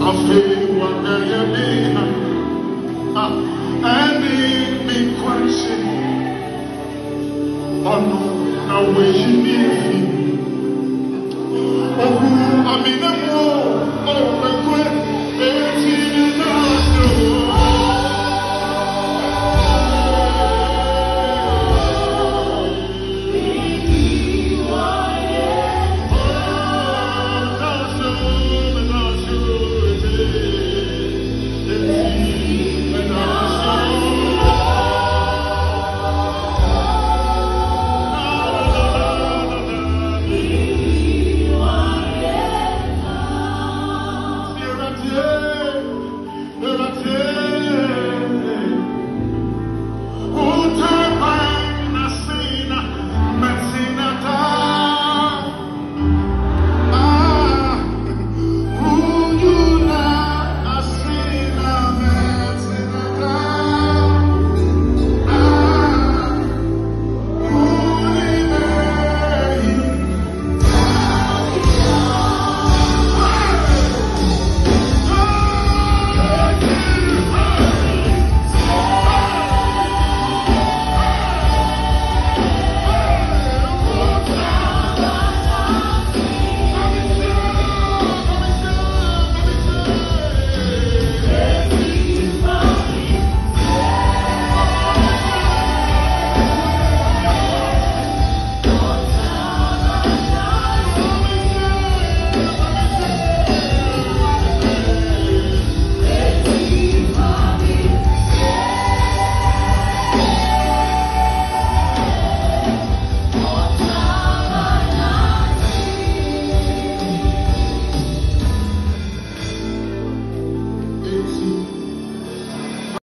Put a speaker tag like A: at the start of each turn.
A: Afei, o anel é minha. Ah. alone. Now when she needs oh, I mean, oh,